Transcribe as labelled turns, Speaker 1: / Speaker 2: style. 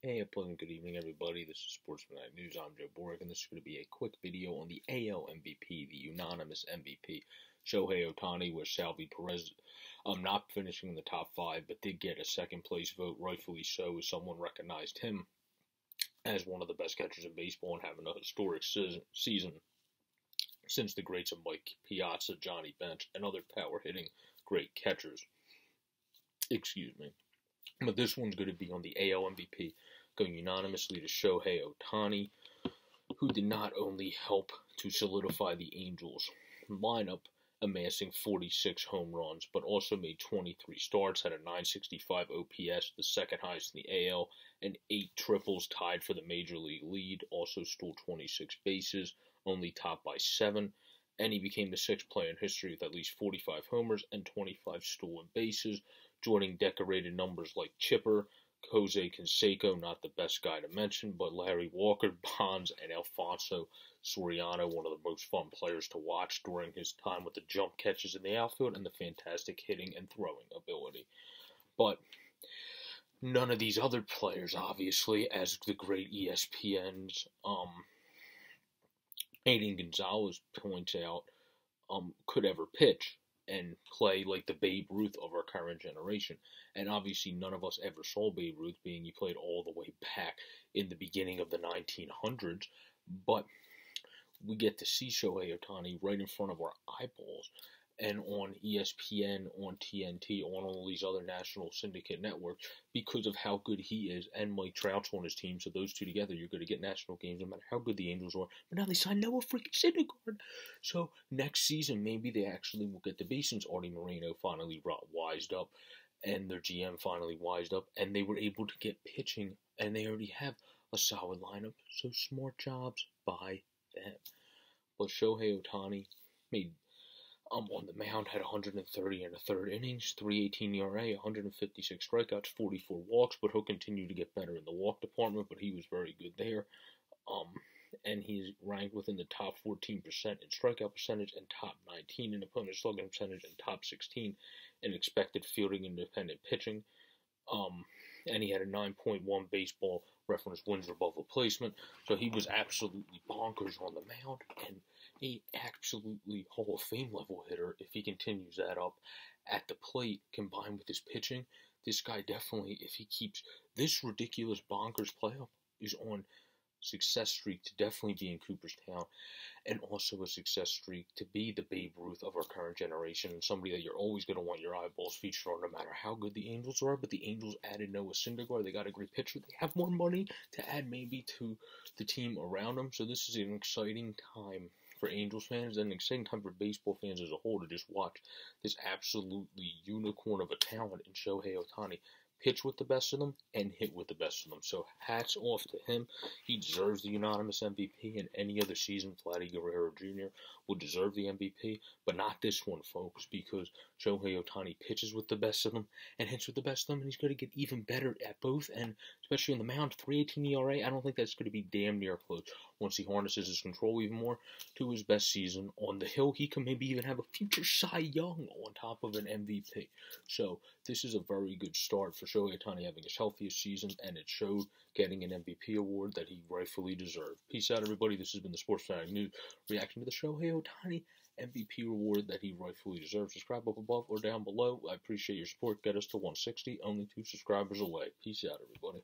Speaker 1: Hey, a pleasant good evening, everybody. This is Sportsman Night News. I'm Joe Boric, and this is going to be a quick video on the AL MVP, the unanimous MVP, Shohei Ohtani, where Salvy Perez, um, not finishing in the top five, but did get a second place vote, rightfully so, as someone recognized him as one of the best catchers in baseball and having a historic season since the greats of Mike Piazza, Johnny Bench, and other power hitting great catchers. Excuse me. But this one's going to be on the AL MVP, going unanimously to Shohei Ohtani, who did not only help to solidify the Angels' lineup, amassing 46 home runs, but also made 23 starts, had a 965 OPS, the second highest in the AL, and eight triples tied for the major league lead, also stole 26 bases, only topped by seven, and he became the sixth player in history with at least 45 homers and 25 stolen bases, joining decorated numbers like Chipper, Jose Canseco, not the best guy to mention, but Larry Walker, Bonds, and Alfonso Soriano, one of the most fun players to watch during his time with the jump catches in the outfield and the fantastic hitting and throwing ability. But none of these other players, obviously, as the great ESPN's um, Alden Gonzalez points out, um, could ever pitch and play like the Babe Ruth of our current generation. And obviously, none of us ever saw Babe Ruth, being he played all the way back in the beginning of the 1900s. But we get to see Shohei Ohtani right in front of our eyeballs and on ESPN, on TNT, on all these other national syndicate networks because of how good he is and Mike Trout's on his team. So those two together, you're going to get national games no matter how good the Angels are. But now they signed Noah freaking Syndergaard. So next season, maybe they actually will get the Basins. Artie Moreno finally wised up and their GM finally wised up and they were able to get pitching and they already have a solid lineup. So smart jobs by them. But Shohei Ohtani made um, on the mound, had 130 in a third innings, 318 ERA, 156 strikeouts, 44 walks, but he'll continue to get better in the walk department, but he was very good there. Um, and he's ranked within the top 14% in strikeout percentage and top 19 in opponent slugging percentage and top 16 in expected fielding independent pitching. Um, and he had a 9.1 baseball reference wins above replacement, so he was absolutely bonkers on the mound, and a absolutely Hall of Fame level hitter if he continues that up at the plate combined with his pitching. This guy definitely, if he keeps this ridiculous bonkers play up, is on success streak to definitely be in Cooperstown, and also a success streak to be the Babe Ruth of our current generation, and somebody that you're always going to want your eyeballs featured on, no matter how good the Angels are. But the Angels added Noah Syndergaard; they got a great pitcher. They have more money to add maybe to the team around them, so this is an exciting time for Angels fans and an exciting time for baseball fans as a whole to just watch this absolutely unicorn of a talent in Shohei Ohtani pitch with the best of them and hit with the best of them. So hats off to him. He deserves the unanimous MVP in any other season. Vladdy Guerrero Jr. would deserve the MVP, but not this one, folks, because Shohei Ohtani pitches with the best of them and hits with the best of them, and he's going to get even better at both, and especially on the mound, 318 ERA, I don't think that's going to be damn near close once he harnesses his control even more to his best season. On the hill, he can maybe even have a future Cy Young on top of an MVP. So this is a very good start for Shohei Ohtani having his healthiest season, and it showed getting an MVP award that he rightfully deserved. Peace out, everybody. This has been the Sports Fanatic News reaction to the Shohei Ohtani MVP award that he rightfully deserves. Subscribe up above or down below. I appreciate your support. Get us to 160. Only two subscribers away. Peace out, everybody.